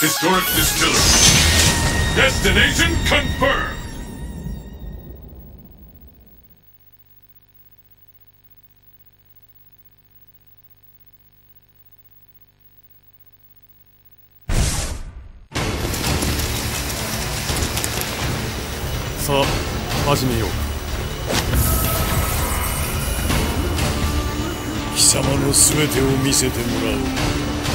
Historic Distillery. Destination confirmed. さあ始めよう貴様の全てを見せてもらう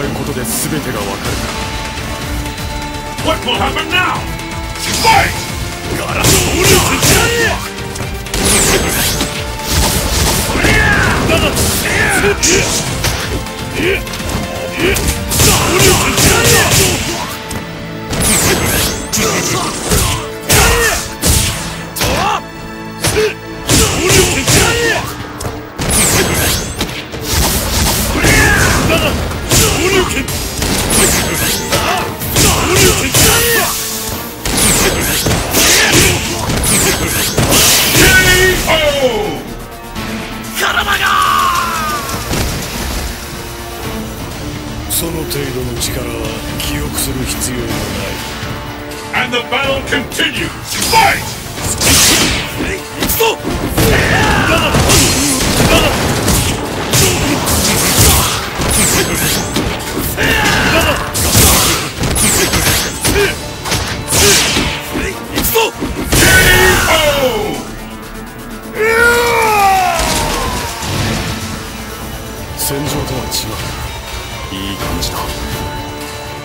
うことでてがわかるかの内側俺を撃ち合程度の力は記憶する必要もない And the battle continues! Fight! 戦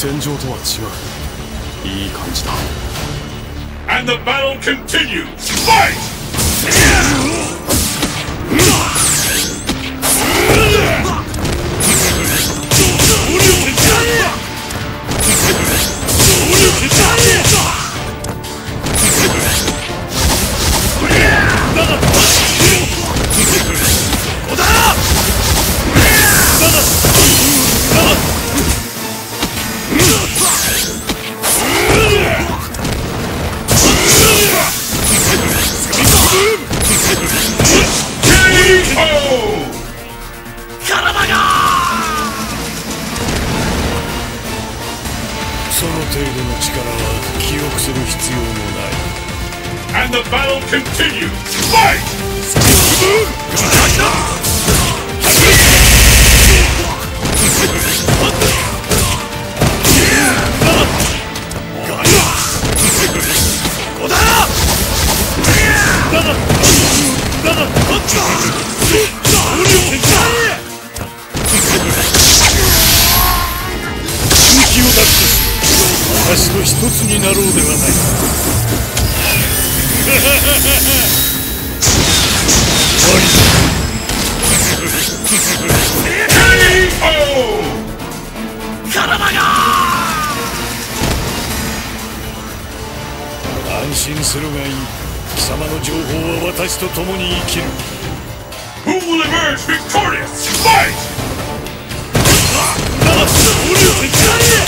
戦場とは違ういい感じだ And the battle continues! Fight! その程度の力は記憶する必要もない And the battle continues! Fight! 私と一つになろうではない。か安心するがいい。貴様の情報は私と共に生きる。Who will emerge victorious? Fight!「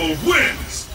Wins!